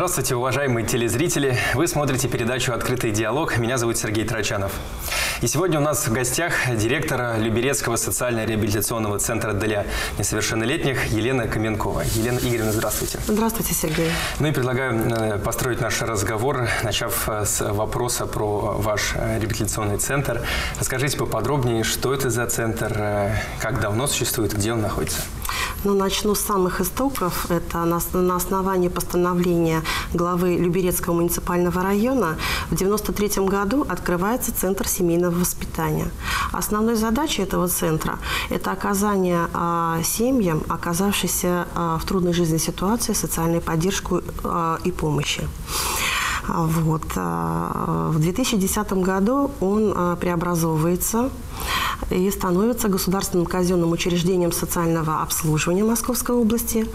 Здравствуйте, уважаемые телезрители! Вы смотрите передачу «Открытый диалог». Меня зовут Сергей Трачанов. И сегодня у нас в гостях директора Люберецкого социально-реабилитационного центра для несовершеннолетних Елена Каменкова. Елена Игоревна, здравствуйте. Здравствуйте, Сергей. Ну и предлагаю э, построить наш разговор, начав э, с вопроса про ваш реабилитационный центр. Расскажите поподробнее, что это за центр, как давно существует, где он находится. Ну, начну с самых истоков. Это на, на основании постановления главы Люберецкого муниципального района в 1993 году открывается Центр семейного воспитания. Основной задачей этого центра – это оказание а, семьям, оказавшимся а, в трудной жизненной ситуации, социальной поддержку а, и помощи. Вот. А, в 2010 году он а, преобразовывается и становится государственным казенным учреждением социального обслуживания Московской области,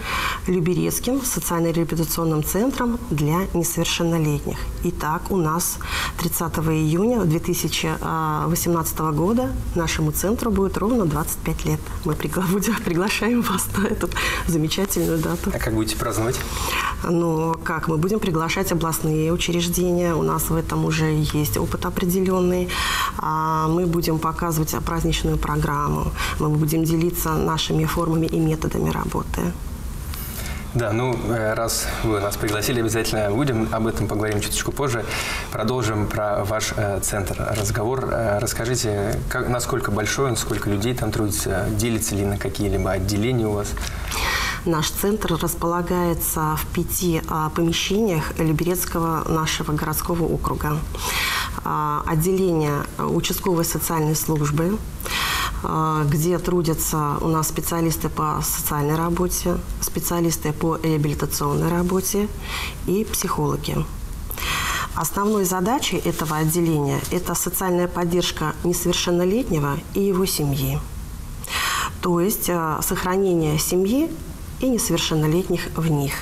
Люберецким социально-реабилитационным центром для несовершеннолетних. Итак, у нас 30 июня 2018 года нашему центру будет ровно 25 лет. Мы приглашаем вас на эту замечательную дату. А как будете праздновать? Ну, как? Мы будем приглашать областные учреждения. У нас в этом уже есть опыт определенный. А мы будем показывать праздничную программу. Мы будем делиться нашими формами и методами работы. Да, ну, э, раз вы нас пригласили, обязательно будем об этом поговорим чуточку позже. Продолжим про ваш э, центр разговор. Э, расскажите, как, насколько большой он, сколько людей там трудится, делится ли на какие-либо отделения у вас? Наш центр располагается в пяти а, помещениях Люберецкого нашего городского округа. А, отделение участковой социальной службы, а, где трудятся у нас специалисты по социальной работе, специалисты по реабилитационной работе и психологи. Основной задачей этого отделения – это социальная поддержка несовершеннолетнего и его семьи. То есть сохранение семьи и несовершеннолетних в них.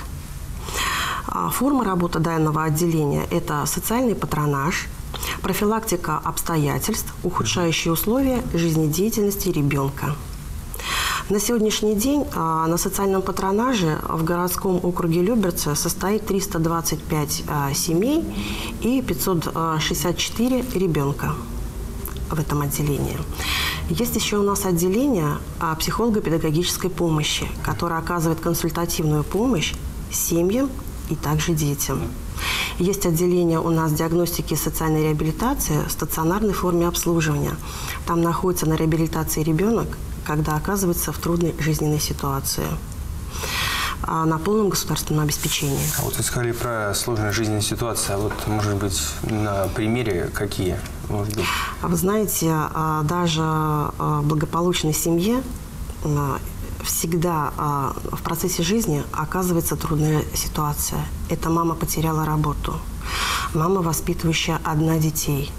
А форма работы данного отделения – это социальный патронаж, профилактика обстоятельств, ухудшающие условия жизнедеятельности ребенка. На сегодняшний день а, на социальном патронаже в городском округе Люберцы состоит 325 а, семей и 564 ребенка в этом отделении. Есть еще у нас отделение а, психолого-педагогической помощи, которое оказывает консультативную помощь семьям и также детям. Есть отделение у нас диагностики и социальной реабилитации в стационарной форме обслуживания. Там находится на реабилитации ребенок, когда оказывается в трудной жизненной ситуации на полном государственном обеспечении. А вот вы сказали про сложную жизненную ситуацию. А вот, может быть, на примере какие? может быть? А вы знаете, а, даже а, благополучной семье всегда в процессе жизни оказывается трудная ситуация. Это мама потеряла работу. Мама, воспитывающая одна детей,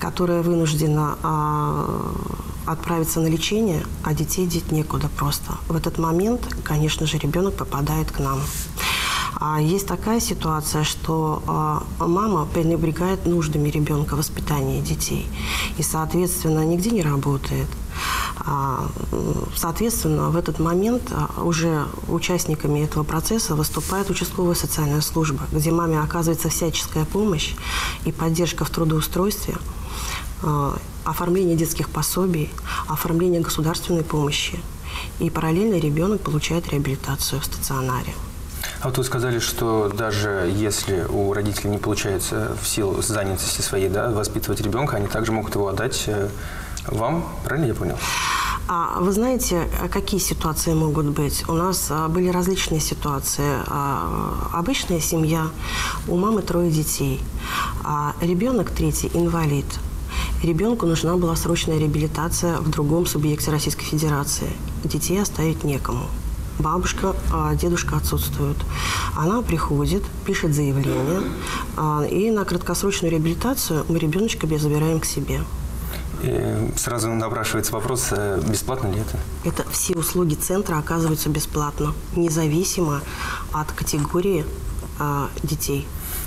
которая вынуждена отправиться на лечение, а детей деть некуда просто. В этот момент, конечно же, ребенок попадает к нам. А есть такая ситуация, что а, мама пренебрегает нуждами ребенка, воспитания детей. И, соответственно, нигде не работает. А, соответственно, в этот момент а, уже участниками этого процесса выступает участковая социальная служба, где маме оказывается всяческая помощь и поддержка в трудоустройстве, оформление детских пособий, оформление государственной помощи. И параллельно ребенок получает реабилитацию в стационаре. А вот вы сказали, что даже если у родителей не получается в силу занятости своей да, воспитывать ребенка, они также могут его отдать э, вам, правильно я понял? А вы знаете, какие ситуации могут быть? У нас а, были различные ситуации. А, обычная семья, у мамы трое детей, а ребенок третий инвалид. Ребенку нужна была срочная реабилитация в другом субъекте Российской Федерации. Детей оставить некому бабушка, а дедушка отсутствуют. Она приходит, пишет заявление, а, и на краткосрочную реабилитацию мы ребеночка забираем к себе. И сразу напрашивается вопрос, э, бесплатно ли это? Это все услуги центра оказываются бесплатно, независимо от категории а, детей.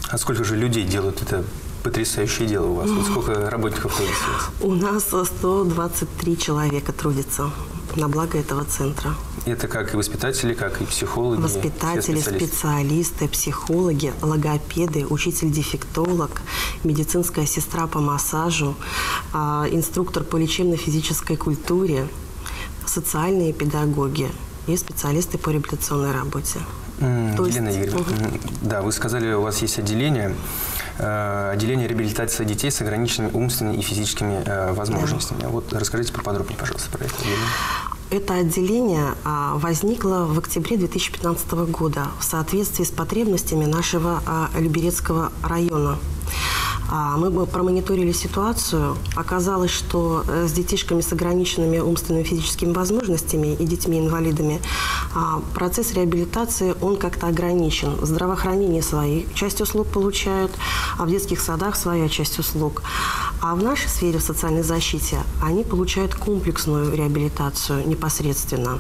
А сколько же людей делают это потрясающее дело у вас? Вот сколько работников трудится у нас 123 человека трудится на благо этого центра. Это как и воспитатели, как и психологи? Воспитатели, специалисты. специалисты, психологи, логопеды, учитель-дефектолог, медицинская сестра по массажу, а, инструктор по лечебно-физической культуре, социальные педагоги и специалисты по реабилитационной работе. Mm, То Елена есть... Игоревна, угу. да, вы сказали, у вас есть отделение отделение реабилитации детей с ограниченными умственными и физическими э, возможностями. Да. Вот расскажите поподробнее, пожалуйста, про это отделение. Это отделение а, возникло в октябре 2015 года в соответствии с потребностями нашего а, Люберецкого района. А, мы промониторили ситуацию. Оказалось, что э, с детишками с ограниченными умственными и физическими возможностями и детьми-инвалидами процесс реабилитации, он как-то ограничен. В здравоохранении свои часть услуг получают, а в детских садах своя часть услуг. А в нашей сфере, в социальной защите, они получают комплексную реабилитацию непосредственно,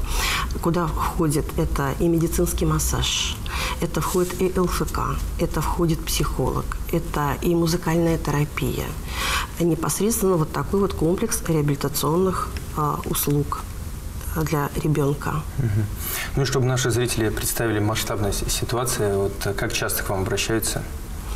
куда входит это и медицинский массаж, это входит и ЛФК, это входит психолог, это и музыкальная терапия. Непосредственно вот такой вот комплекс реабилитационных а, услуг для ребенка. Угу. Ну и чтобы наши зрители представили масштабность ситуации, вот как часто к вам обращаются?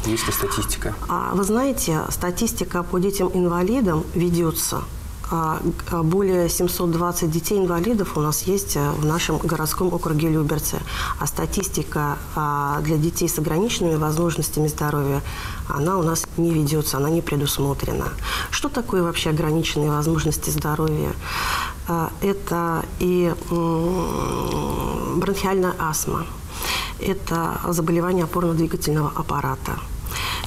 Есть ли статистика? А, вы знаете, статистика по детям-инвалидам ведется – а, а более 720 детей-инвалидов у нас есть э, в нашем городском округе Люберцы. А статистика а, для детей с ограниченными возможностями здоровья, она у нас не ведется, она не предусмотрена. Что такое вообще ограниченные возможности здоровья? Это и бронхиальная астма, это заболевание опорно-двигательного аппарата,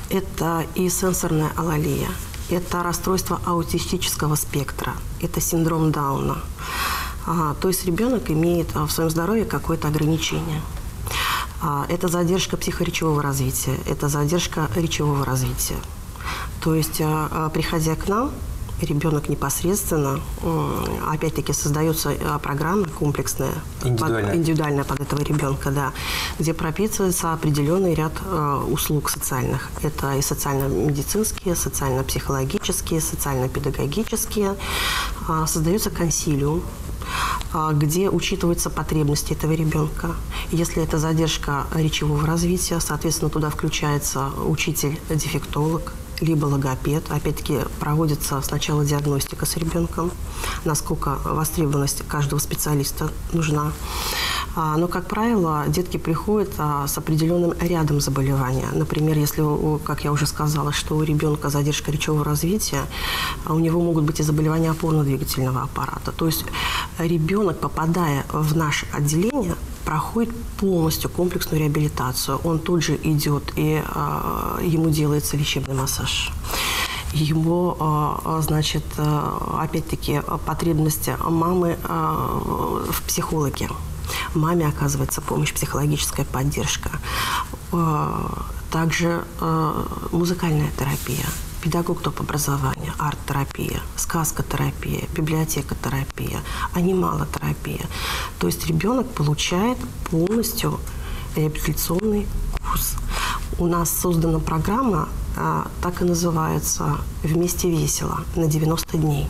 это и сенсорная алалия – это расстройство аутистического спектра, это синдром Дауна. А, то есть ребенок имеет а, в своем здоровье какое-то ограничение. А, это задержка психоречевого развития, это задержка речевого развития. То есть, а, а, приходя к нам, ребенок непосредственно, опять-таки создается э, программа комплексная, индивидуальная под, индивидуальная под этого ребенка, да, где прописывается определенный ряд э, услуг социальных. Это и социально-медицинские, социально-психологические, социально-педагогические. Э, создается консилиум, где учитываются потребности этого ребенка. Если это задержка речевого развития, соответственно, туда включается учитель-дефектолог, либо логопед. Опять-таки проводится сначала диагностика с ребенком, насколько востребованность каждого специалиста нужна. А, но, как правило, детки приходят а, с определенным рядом заболевания. Например, если, как я уже сказала, что у ребенка задержка речевого развития, а у него могут быть и заболевания опорно-двигательного аппарата. То есть ребенок, попадая в наше отделение, проходит полностью комплексную реабилитацию. Он тут же идет, и э, ему делается лечебный массаж. Ему, э, значит, э, опять-таки, потребности мамы э, в психологе. Маме оказывается помощь, психологическая поддержка. Э, также э, музыкальная терапия педагог топ образования, арт-терапия, сказкотерапия, библиотекотерапия, анималотерапия. То есть ребенок получает полностью реабилитационный курс. У нас создана программа, а, так и называется «Вместе весело» на 90 дней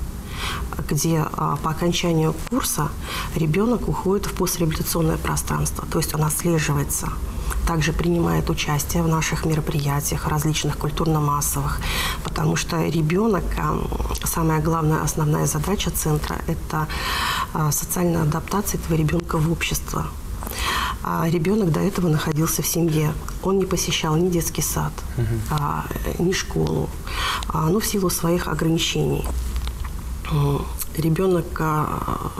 где а, по окончанию курса ребенок уходит в постреабилитационное пространство, то есть он отслеживается также принимает участие в наших мероприятиях, различных культурно-массовых, потому что ребенок, самая главная, основная задача центра – это а, социальная адаптация этого ребенка в общество. А ребенок до этого находился в семье. Он не посещал ни детский сад, угу. а, ни школу, а, ну, в силу своих ограничений. Ребенок а,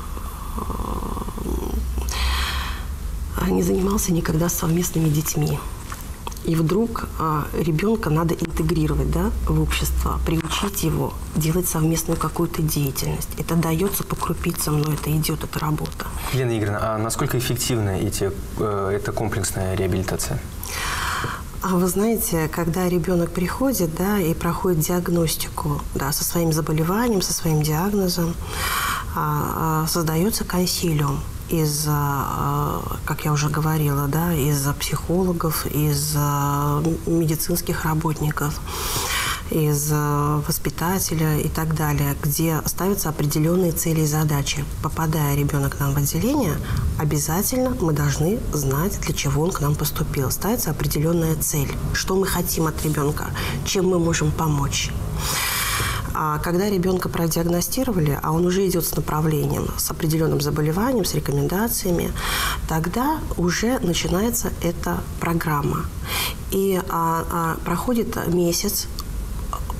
не занимался никогда совместными детьми. И вдруг а, ребенка надо интегрировать да, в общество, приучить его делать совместную какую-то деятельность. Это дается по крупицам, но это идет, эта работа. Елена Игоревна, а насколько эффективна эти, э, эта комплексная реабилитация? А вы знаете, когда ребенок приходит да, и проходит диагностику да, со своим заболеванием, со своим диагнозом, а, а, создается консилиум из, как я уже говорила, да, из психологов, из медицинских работников. из э, воспитателя и так далее, где ставятся определенные цели и задачи. Попадая ребенок к нам в отделение, обязательно мы должны знать, для чего он к нам поступил. Ставится определенная цель, что мы хотим от ребенка, чем мы можем помочь. А когда ребенка продиагностировали, а он уже идет с направлением, с определенным заболеванием, с рекомендациями, тогда уже начинается эта программа. И а, а, проходит месяц,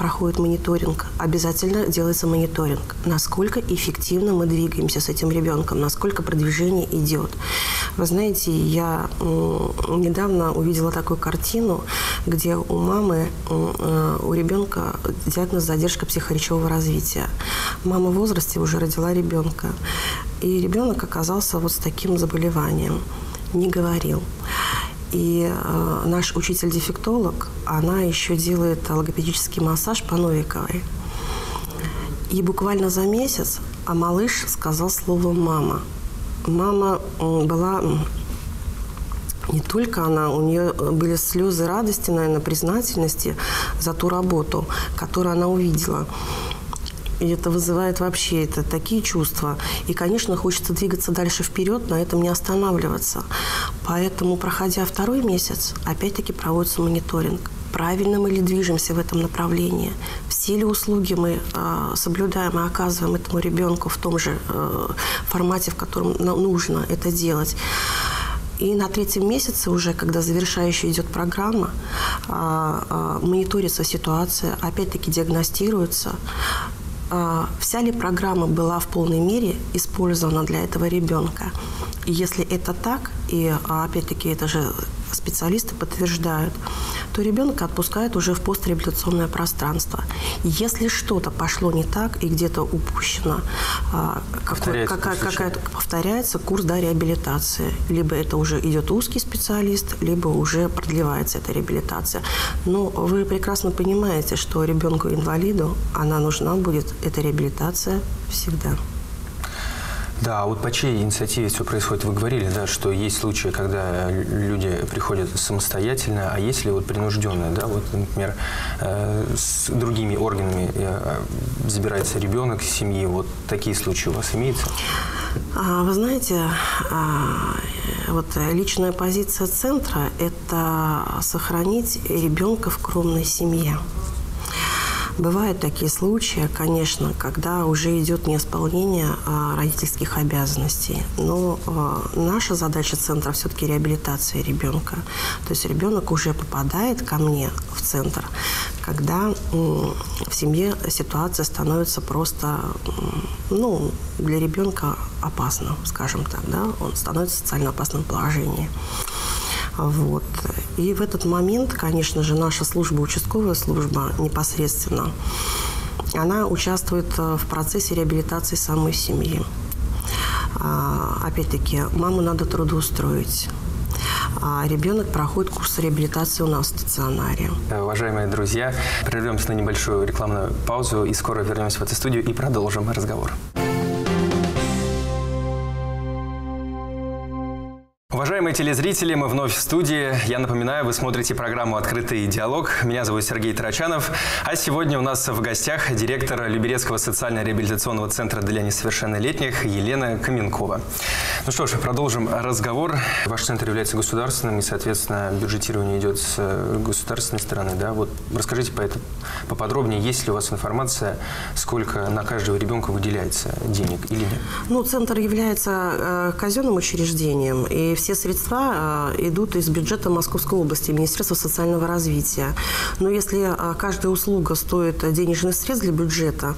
проходит мониторинг, обязательно делается мониторинг, насколько эффективно мы двигаемся с этим ребенком, насколько продвижение идет. Вы знаете, я недавно увидела такую картину, где у мамы, э, у ребенка диагноз задержка психоречевого развития. Мама в возрасте уже родила ребенка, и ребенок оказался вот с таким заболеванием, не говорил. И э, наш учитель-дефектолог, она еще делает логопедический массаж по Новиковой. И буквально за месяц а малыш сказал слово «мама». Мама была не только она, у нее были слезы радости, наверное, признательности за ту работу, которую она увидела. И это вызывает вообще это такие чувства. И, конечно, хочется двигаться дальше вперед, на этом не останавливаться. Поэтому, проходя второй месяц, опять-таки проводится мониторинг. Правильно мы ли движемся в этом направлении? Все ли услуги мы э, соблюдаем и оказываем этому ребенку в том же э, формате, в котором нужно это делать? И на третьем месяце уже, когда завершающая идет программа, а, а, мониторится ситуация, опять-таки диагностируется, вся ли программа была в полной мере использована для этого ребенка. И если это так, и а, опять-таки это же специалисты подтверждают, то ребенка отпускают уже в постреабилитационное пространство. Если что-то пошло не так и где-то упущено, а, повторяется, какая, какая повторяется курс да, реабилитации. Либо это уже идет узкий специалист, либо уже продлевается эта реабилитация. Но вы прекрасно понимаете, что ребенку-инвалиду она нужна будет, эта реабилитация всегда. Да, вот по чьей инициативе все происходит? Вы говорили, да, что есть случаи, когда люди приходят самостоятельно, а есть ли вот принужденные, да, вот, например, э, с другими органами э, забирается ребенок из семьи, вот такие случаи у вас имеются? А, вы знаете, а, вот личная позиция центра – это сохранить ребенка в кровной семье. Бывают такие случаи, конечно, когда уже идет неисполнение а, родительских обязанностей. Но а, наша задача центра все-таки реабилитация ребенка. То есть ребенок уже попадает ко мне в центр, когда в семье ситуация становится просто ну, для ребенка опасна, скажем так. Да? Он становится в социально опасном положении. Вот. И в этот момент, конечно же, наша служба, участковая служба непосредственно, она участвует э, в процессе реабилитации самой семьи. А, опять-таки, маму надо трудоустроить. А ребенок проходит курс реабилитации у нас в стационаре. Уважаемые друзья, прервемся на небольшую рекламную паузу и скоро вернемся в эту студию и продолжим разговор. Уважаемые телезрители, мы вновь в студии. Я напоминаю, вы смотрите программу «Открытый диалог». Меня зовут Сергей Тарачанов. А сегодня у нас в гостях директор Люберецкого социально-реабилитационного центра для несовершеннолетних Елена Каменкова. Ну что ж, продолжим разговор. Ваш центр является государственным, и, соответственно, бюджетирование идет с государственной стороны. Да? Вот расскажите по это поподробнее, есть ли у вас информация, сколько на каждого ребенка выделяется денег или нет? Ну, центр является э, казенным учреждением, и все средства э, идут из бюджета Московской области, Министерства социального развития. Но если э, каждая услуга стоит денежных средств для бюджета,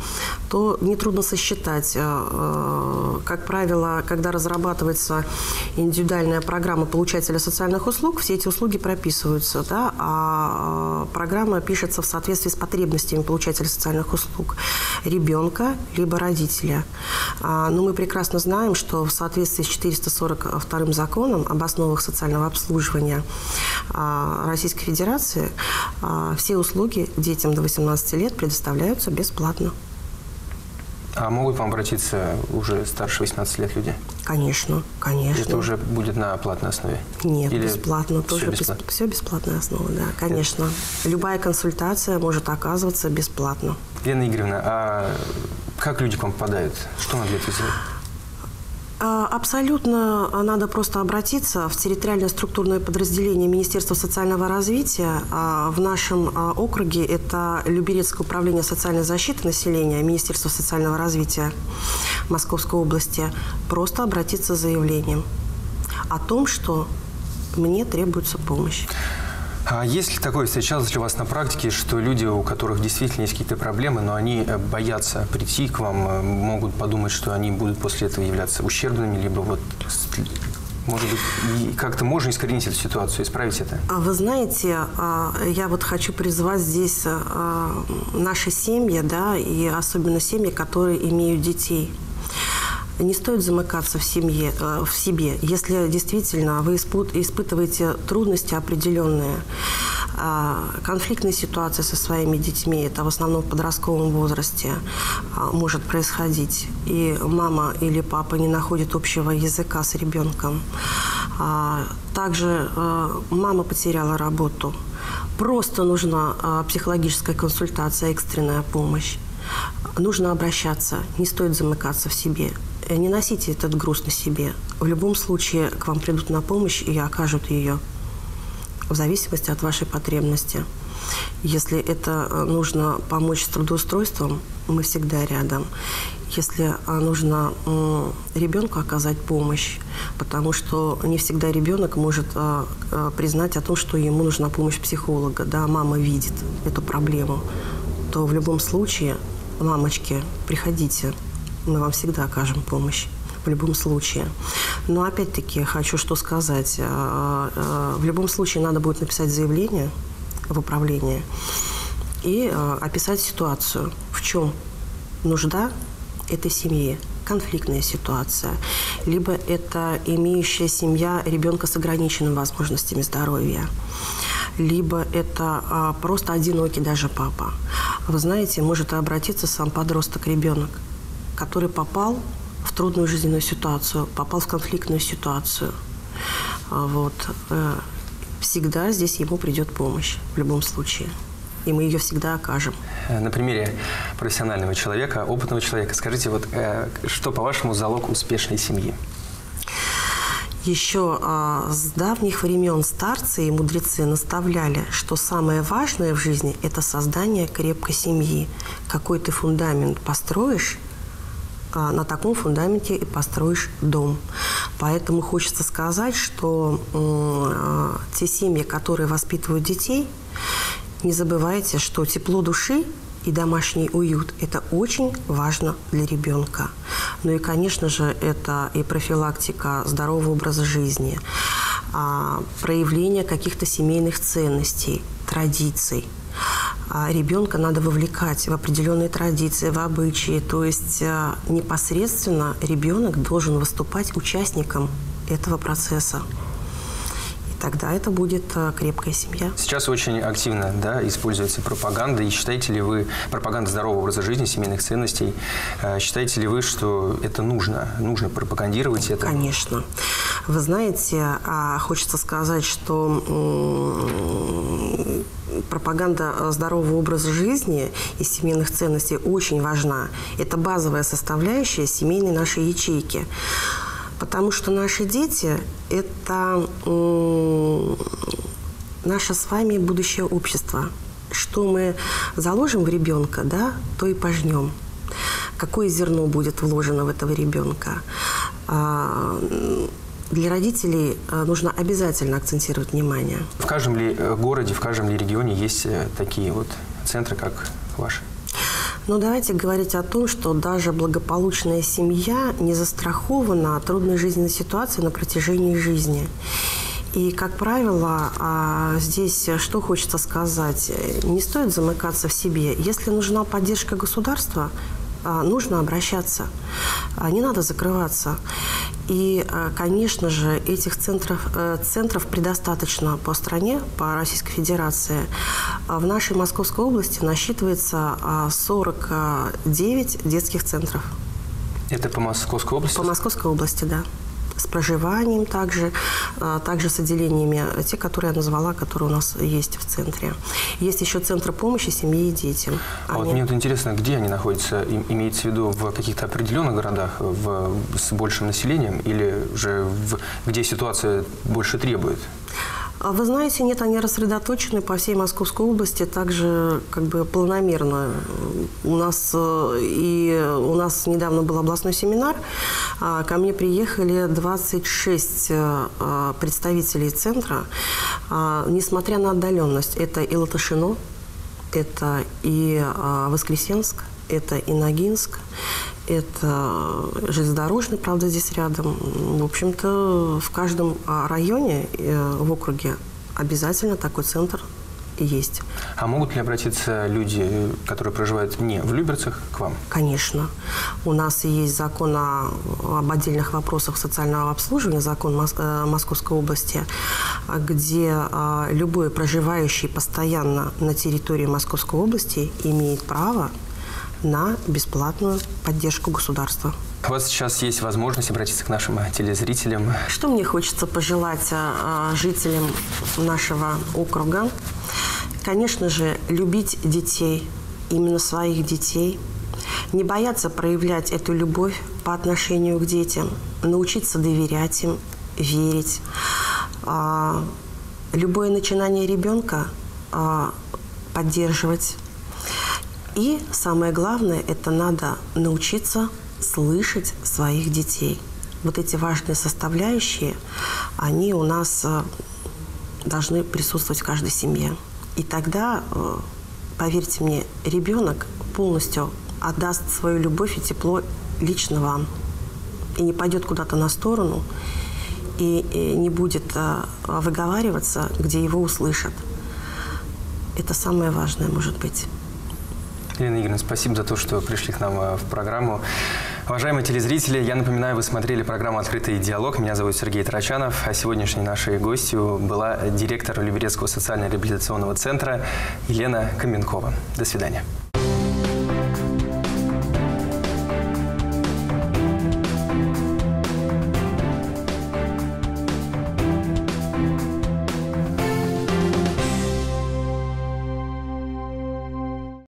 то нетрудно сосчитать. Э, как правило, когда разрабатывается индивидуальная программа получателя социальных услуг, все эти услуги прописываются, да, а программа пишется в соответствии с потребностями получателя социальных услуг ребенка либо родителя. А, но мы прекрасно знаем, что в соответствии с 442 законом законом об основах социального обслуживания а, Российской Федерации а, все услуги детям до 18 лет предоставляются бесплатно. А могут к вам обратиться уже старше 18 лет люди? Конечно, конечно. Это уже будет на платной основе? Нет, Или бесплатно. Тоже все, бесплатно? все бесплатная основа, да, конечно. Это... Любая консультация может оказываться бесплатно. Лена Игоревна, а как люди к вам попадают? Что надо для этого сделать? А, абсолютно надо просто обратиться в территориальное структурное подразделение Министерства социального развития. А, в нашем а, округе это Люберецкое управление социальной защиты населения, Министерство социального развития Московской области. Просто обратиться с заявлением о том, что мне требуется помощь. А есть ли такое, ли у вас на практике, что люди, у которых действительно есть какие-то проблемы, но они э, боятся прийти к вам, э, могут подумать, что они будут после этого являться ущербными, либо вот может быть, как-то можно искоренить эту ситуацию, исправить это? А вы знаете, а, я вот хочу призвать здесь а, наши семьи, да, и особенно семьи, которые имеют детей – не стоит замыкаться в семье, э, в себе, если действительно вы испытываете трудности определенные, а, конфликтные ситуации со своими детьми, это в основном в подростковом возрасте а, может происходить, и мама или папа не находят общего языка с ребенком. А, также э, мама потеряла работу. Просто нужна психологическая консультация, экстренная помощь. Нужно обращаться, не стоит замыкаться в себе. Э, не носите этот груз на себе. В любом случае к вам придут на помощь и окажут ее в зависимости от вашей потребности. Если это э, нужно помочь с трудоустройством, мы всегда рядом. Если э, нужно ребенку оказать помощь, потому что не всегда ребенок может признать о том, что ему нужна помощь психолога, да, мама видит эту проблему, то в любом случае, мамочки, приходите, мы вам всегда окажем помощь в любом случае. Но опять-таки хочу что сказать. Э, э, в любом случае надо будет написать заявление в управление и э, описать ситуацию, в чем нужда этой семьи, конфликтная ситуация, либо это имеющая семья ребенка с ограниченными возможностями здоровья, либо это а, просто одинокий даже папа. Вы знаете, может обратиться сам подросток, ребенок – который попал в трудную жизненную ситуацию, попал в конфликтную ситуацию. А вот. Э, всегда здесь ему придет помощь в любом случае. И мы ее всегда окажем. Э, на примере профессионального человека, опытного человека, скажите, вот э, что, по-вашему, залог успешной семьи? Еще а, с давних времен старцы и мудрецы наставляли, что самое важное в жизни – это создание крепкой семьи. Какой ты фундамент построишь, на таком фундаменте и построишь дом. Поэтому хочется сказать, что э, те семьи, которые воспитывают детей, не забывайте, что тепло души и домашний уют – это очень важно для ребенка. Ну и, конечно же, это и профилактика здорового образа жизни, а, проявление каких-то семейных ценностей, традиций – а ребенка надо вовлекать в определенные традиции, в обычаи. То есть а, непосредственно ребенок должен выступать участником этого процесса тогда это будет а, крепкая семья. Сейчас очень активно да, используется пропаганда. И считаете ли вы, пропаганда здорового образа жизни, семейных ценностей, считаете ли вы, что это нужно? Нужно пропагандировать это? Конечно. Вы знаете, хочется сказать, что пропаганда здорового образа жизни и семейных ценностей очень важна. Это базовая составляющая семейной нашей ячейки. Потому что наши дети – это наше с вами будущее общество. Что мы заложим в ребенка, да, то и пожнем. Какое зерно будет вложено в этого ребенка. Для родителей э, нужно обязательно акцентировать внимание. В каждом ли э, городе, в каждом ли регионе есть э, такие вот центры, как ваши? Ну, давайте говорить о том, что даже благополучная семья не застрахована от трудной жизненной ситуации на протяжении жизни. И, как правило, а, здесь что хочется сказать? Не стоит замыкаться в себе. Если нужна поддержка государства, нужно обращаться. А, не надо закрываться. И, а, конечно же, этих центров, э, центров предостаточно по стране, по Российской Федерации. В нашей Московской области насчитывается 49 детских центров. Это по Московской области? По Московской области, да с проживанием также, а, также с отделениями, те, которые я назвала, которые у нас есть в центре. Есть еще центры помощи семье и детям. А вот мне вот интересно, где они находятся? Имеется в виду в каких-то определенных городах в, с большим населением или же в, где ситуация больше требует? А вы знаете, нет, они рассредоточены по всей Московской области, также как бы планомерно. У нас э, и у нас недавно был областной семинар, а, ко мне приехали 26 э, э, представителей центра, а, несмотря на отдаленность. Это и Латышино, это и Воскресенск, это и Ногинск, это железнодорожный, правда, здесь рядом. В общем-то, в каждом районе э, в округе обязательно такой центр есть. А могут ли обратиться люди, которые проживают не в Люберцах, к вам? Конечно. У нас есть закон о, об отдельных вопросах социального обслуживания, закон Мос, э, Московской области, где а, любой проживающий постоянно на территории Московской области имеет право на бесплатную поддержку государства. У вас сейчас есть возможность обратиться к нашим телезрителям. Что мне хочется пожелать а, а, жителям нашего округа? Конечно же, любить детей, именно своих детей, не бояться проявлять эту любовь по отношению к детям, научиться доверять им, верить. А, любое начинание ребенка поддерживать, и самое главное, это надо научиться слышать своих детей. Вот эти важные составляющие, они у нас э, должны присутствовать в каждой семье. И тогда, э, поверьте мне, ребенок полностью отдаст свою любовь и тепло лично вам. И не пойдет куда-то на сторону, и, не будет э, выговариваться, где его услышат. Это самое важное, может быть. Елена Игоревна, спасибо за то, что пришли к нам э, в программу. Уважаемые телезрители, я напоминаю, вы смотрели программу «Открытый диалог». Меня зовут Сергей Тарачанов, а сегодняшней нашей гостью была директор Люберецкого социально-реабилитационного центра Елена Каменкова. До свидания.